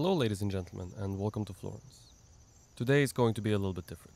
Hello, ladies and gentlemen, and welcome to Florence. Today is going to be a little bit different.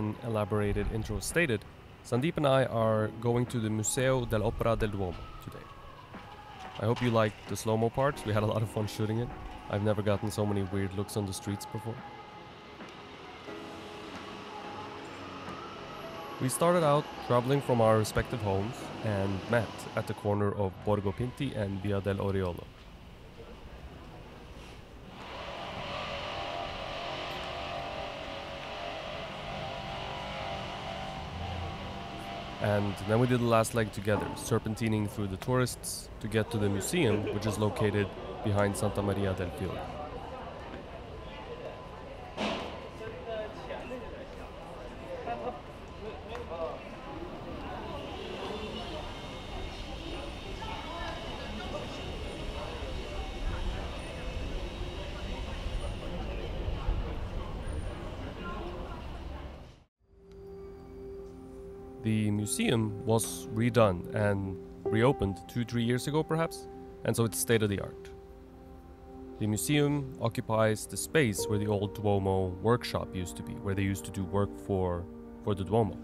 And elaborated intro stated, Sandeep and I are going to the Museo dell'Opera del Duomo today. I hope you liked the slow mo part, We had a lot of fun shooting it. I've never gotten so many weird looks on the streets before. We started out traveling from our respective homes and met at the corner of Borgo Pinti and Via del Oriolo. And then we did the last leg together, serpentining through the tourists to get to the museum, which is located behind Santa Maria del Fiore. The museum was redone and reopened two, three years ago, perhaps, and so it's state of the art. The museum occupies the space where the old Duomo workshop used to be, where they used to do work for, for the Duomo.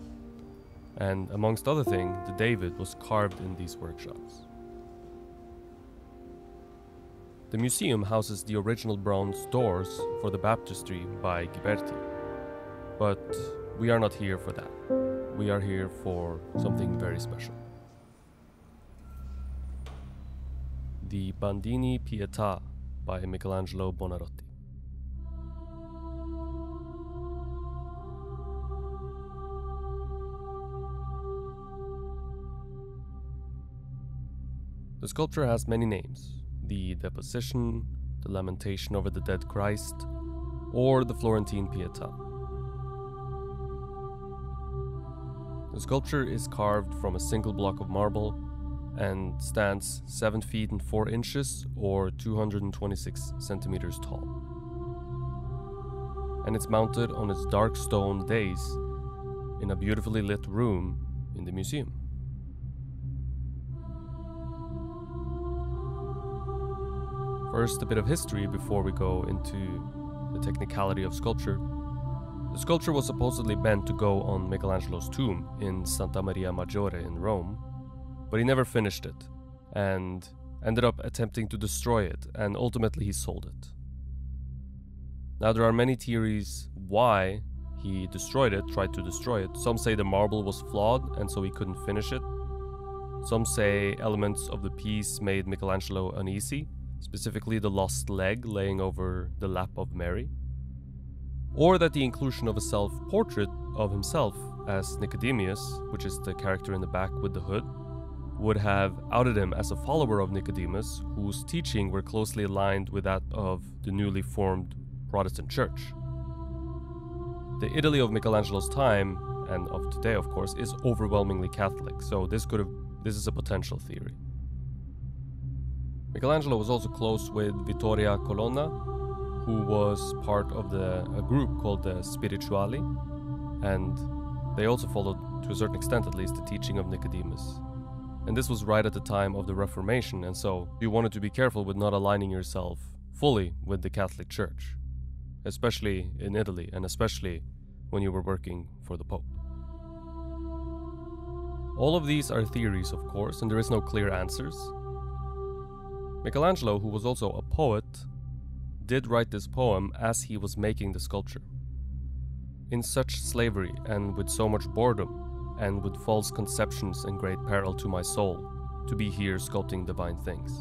And amongst other things, the David was carved in these workshops. The museum houses the original bronze doors for the baptistry by Ghiberti. But we are not here for that we are here for something very special. The Bandini Pietà by Michelangelo Buonarroti. The sculpture has many names the Deposition, the Lamentation over the Dead Christ, or the Florentine Pietà. The sculpture is carved from a single block of marble and stands 7 feet and 4 inches or 226 centimeters tall. And it's mounted on its dark stone dais in a beautifully lit room in the museum. First, a bit of history before we go into the technicality of sculpture. The sculpture was supposedly meant to go on Michelangelo's tomb in Santa Maria Maggiore in Rome, but he never finished it and ended up attempting to destroy it, and ultimately he sold it. Now, there are many theories why he destroyed it, tried to destroy it. Some say the marble was flawed and so he couldn't finish it. Some say elements of the piece made Michelangelo uneasy, specifically the lost leg laying over the lap of Mary. Or that the inclusion of a self portrait of himself as Nicodemus, which is the character in the back with the hood, would have outed him as a follower of Nicodemus, whose teaching were closely aligned with that of the newly formed Protestant church. The Italy of Michelangelo's time, and of today of course, is overwhelmingly Catholic, so this could have this is a potential theory. Michelangelo was also close with Vittoria Colonna, who was part of the a group called the Spirituali, and they also followed, to a certain extent at least, the teaching of Nicodemus. And this was right at the time of the Reformation, and so you wanted to be careful with not aligning yourself fully with the Catholic Church, especially in Italy, and especially when you were working for the Pope. All of these are theories, of course, and there is no clear answers. Michelangelo, who was also a poet, did write this poem as he was making the sculpture. In such slavery and with so much boredom, and with false conceptions and great peril to my soul, to be here sculpting divine things.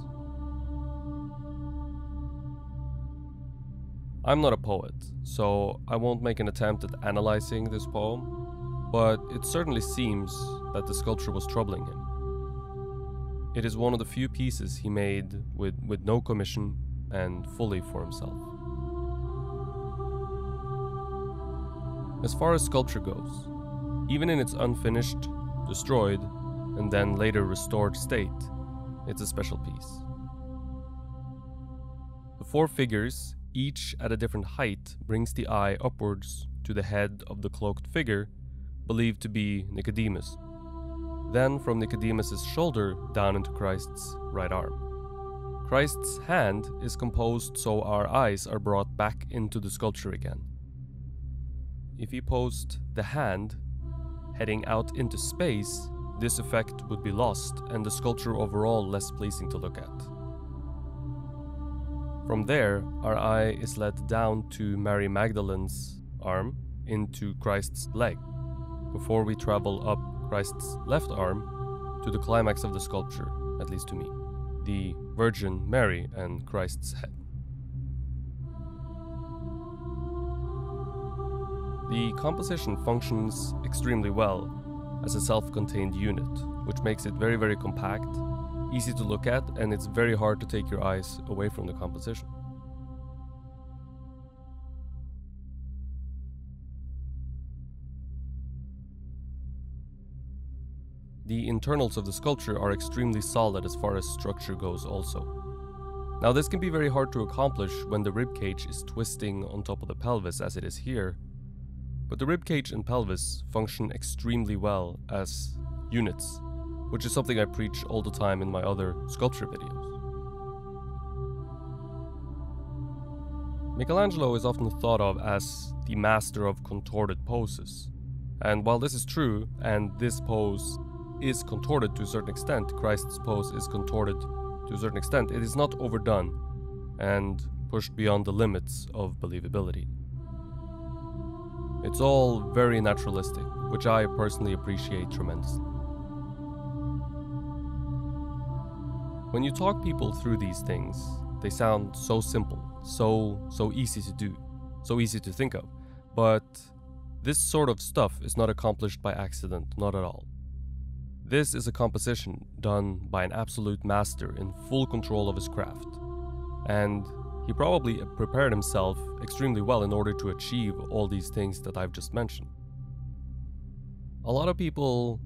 I'm not a poet, so I won't make an attempt at analyzing this poem, but it certainly seems that the sculpture was troubling him. It is one of the few pieces he made with, with no commission and fully for himself. As far as sculpture goes, even in its unfinished, destroyed, and then later restored state, it's a special piece. The four figures, each at a different height, brings the eye upwards to the head of the cloaked figure, believed to be Nicodemus. Then from Nicodemus's shoulder down into Christ's right arm. Christ's hand is composed so our eyes are brought back into the sculpture again. If he posed the hand heading out into space, this effect would be lost and the sculpture overall less pleasing to look at. From there, our eye is led down to Mary Magdalene's arm into Christ's leg, before we travel up Christ's left arm to the climax of the sculpture, at least to me the Virgin Mary and Christ's head. The composition functions extremely well as a self contained unit, which makes it very, very compact, easy to look at, and it's very hard to take your eyes away from the composition. The internals of the sculpture are extremely solid as far as structure goes, also. Now, this can be very hard to accomplish when the ribcage is twisting on top of the pelvis, as it is here, but the ribcage and pelvis function extremely well as units, which is something I preach all the time in my other sculpture videos. Michelangelo is often thought of as the master of contorted poses. And while this is true, and this pose is contorted to a certain extent, Christ's pose is contorted to a certain extent, it is not overdone and pushed beyond the limits of believability. It's all very naturalistic, which I personally appreciate tremendously. When you talk people through these things, they sound so simple, so so easy to do, so easy to think of. But this sort of stuff is not accomplished by accident, not at all. This is a composition done by an absolute master in full control of his craft. And he probably prepared himself extremely well in order to achieve all these things that I've just mentioned. A lot of people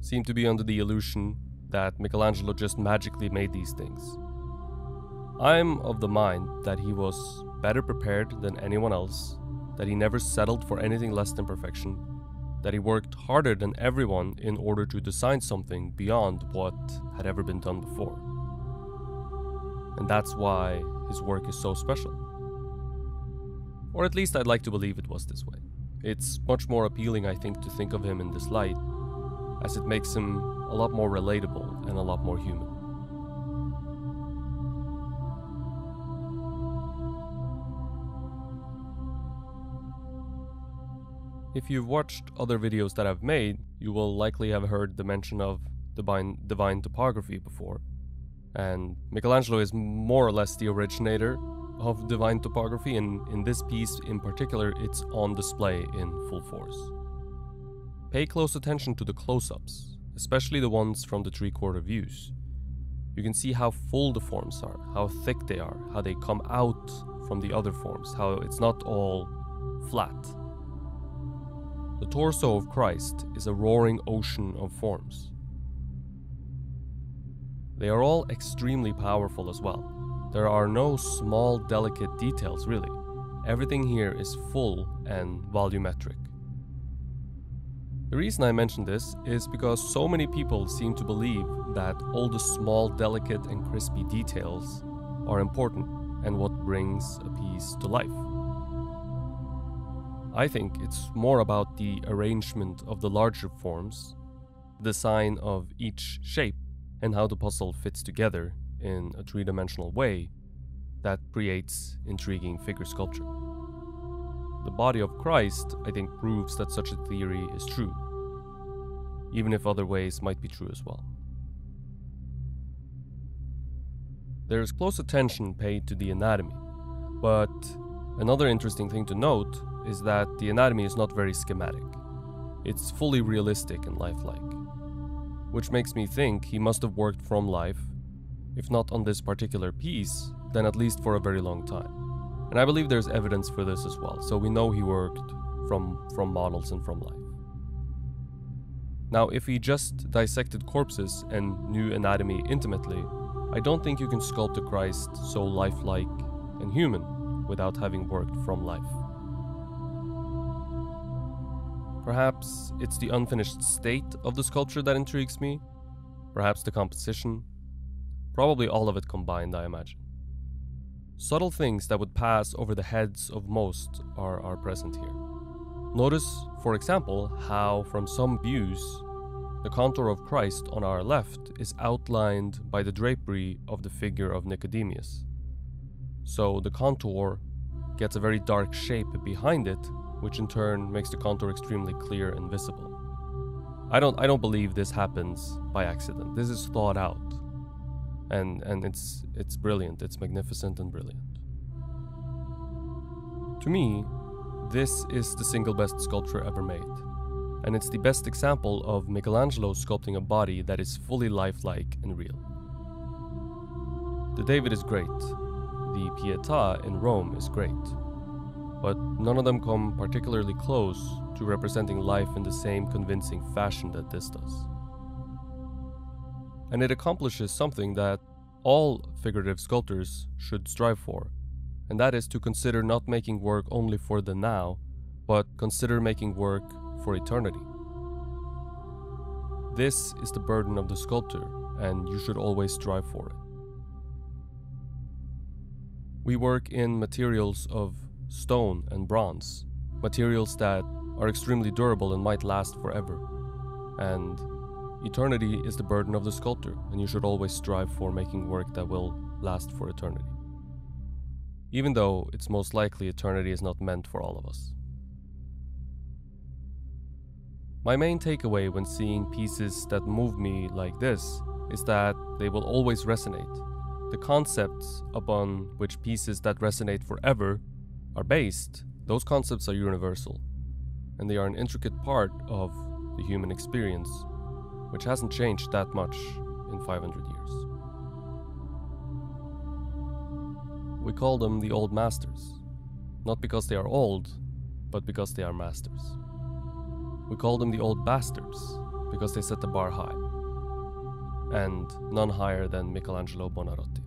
seem to be under the illusion that Michelangelo just magically made these things. I'm of the mind that he was better prepared than anyone else, that he never settled for anything less than perfection, that he worked harder than everyone in order to design something beyond what had ever been done before. And that's why his work is so special. Or at least I'd like to believe it was this way. It's much more appealing, I think, to think of him in this light, as it makes him a lot more relatable and a lot more human. If you've watched other videos that I've made, you will likely have heard the mention of divine, divine topography before. And Michelangelo is more or less the originator of divine topography, and in this piece in particular, it's on display in full force. Pay close attention to the close ups, especially the ones from the three quarter views. You can see how full the forms are, how thick they are, how they come out from the other forms, how it's not all flat. The torso of Christ is a roaring ocean of forms. They are all extremely powerful as well. There are no small, delicate details, really. Everything here is full and volumetric. The reason I mention this is because so many people seem to believe that all the small, delicate, and crispy details are important and what brings a piece to life. I think it's more about the arrangement of the larger forms, the design of each shape, and how the puzzle fits together in a three dimensional way that creates intriguing figure sculpture. The body of Christ, I think, proves that such a theory is true, even if other ways might be true as well. There is close attention paid to the anatomy, but another interesting thing to note is that the anatomy is not very schematic. It's fully realistic and lifelike, which makes me think he must have worked from life if not on this particular piece, then at least for a very long time. And I believe there's evidence for this as well, so we know he worked from, from models and from life. Now, if he just dissected corpses and knew anatomy intimately, I don't think you can sculpt a Christ so lifelike and human without having worked from life. Perhaps it's the unfinished state of the sculpture that intrigues me, perhaps the composition, Probably all of it combined, I imagine. Subtle things that would pass over the heads of most are, are present here. Notice, for example, how from some views, the contour of Christ on our left is outlined by the drapery of the figure of Nicodemus. So the contour gets a very dark shape behind it, which in turn makes the contour extremely clear and visible. I don't I don't believe this happens by accident. This is thought out and and it's it's brilliant. It's magnificent and brilliant. To me, this is the single best sculpture ever made, and it's the best example of Michelangelo sculpting a body that is fully lifelike and real. The David is great. The Pietà in Rome is great. But none of them come particularly close to representing life in the same convincing fashion that this does and it accomplishes something that all figurative sculptors should strive for, and that is to consider not making work only for the now, but consider making work for eternity. This is the burden of the sculptor, and you should always strive for it. We work in materials of stone and bronze, materials that are extremely durable and might last forever. And Eternity is the burden of the sculptor, and you should always strive for making work that will last for eternity. Even though it's most likely eternity is not meant for all of us. My main takeaway when seeing pieces that move me like this is that they will always resonate. The concepts upon which pieces that resonate forever are based, those concepts are universal, and they are an intricate part of the human experience which hasn't changed that much in 500 years. We call them the Old Masters, not because they are old, but because they are masters. We call them the Old Bastards because they set the bar high. and none higher than Michelangelo Buonarroti.